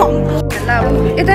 không? Thế là ít